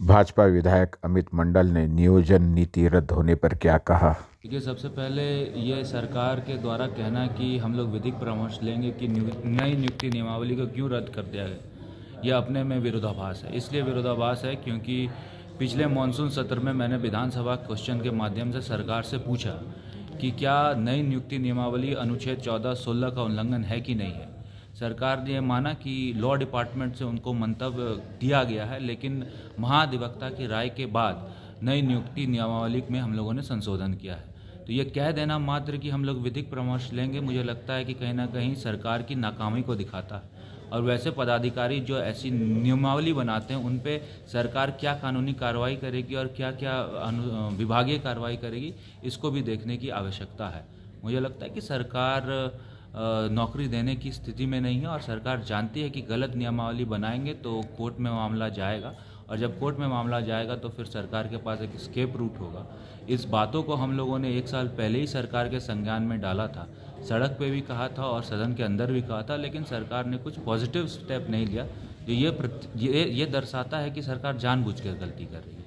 भाजपा विधायक अमित मंडल ने नियोजन नीति रद्द होने पर क्या कहा? देखिए, सबसे पहले ये सरकार के द्वारा कहना कि हम लोग विधिक परामर्श लेंगे कि नई नियुक्ति नियमावली को क्यों रद्द कर दिया गया? यह अपने में विरोधाभास है। इसलिए विरोधाभास है क्योंकि पिछले मानसून सत्र में मैंने विधानसभा क्वेश्चन के माध्यम से सरकार से पूछा कि क्या नई नियुक्ति नियमावली अनुच्छेद चौदह सोलह का उल्लंघन है कि नहीं है? सरकार ने माना कि लॉ डिपार्टमेंट से उनको मंतव्य दिया गया है, लेकिन महाधिवक्ता की राय के बाद नई नियुक्ति नियमावली में हम लोगों ने संशोधन किया है। तो ये कह देना मात्र कि हम लोग विधिक परामर्श लेंगे, मुझे लगता है कि कहीं ना कहीं सरकार की नाकामी को दिखाता है। और वैसे पदाधिकारी जो ऐसी नियमावली बनाते हैं, उन पे सरकार क्या कानूनी कार्रवाई करेगी और क्या क्या विभागीय कार्रवाई करेगी, इसको भी देखने की आवश्यकता है। मुझे लगता है कि सरकार नौकरी देने की स्थिति में नहीं है और सरकार जानती है कि गलत नियमावली बनाएँगे तो कोर्ट में मामला जाएगा और जब कोर्ट में मामला जाएगा तो फिर सरकार के पास एक स्केप रूट होगा। इस बातों को हम लोगों ने एक साल पहले ही सरकार के संज्ञान में डाला था। सड़क पे भी कहा था और सदन के अंदर भी कहा था, लेकिन सरकार ने कुछ पॉजिटिव स्टेप नहीं लिया। जो ये ये ये दर्शाता है कि सरकार जानबूझकर गलती कर रही है।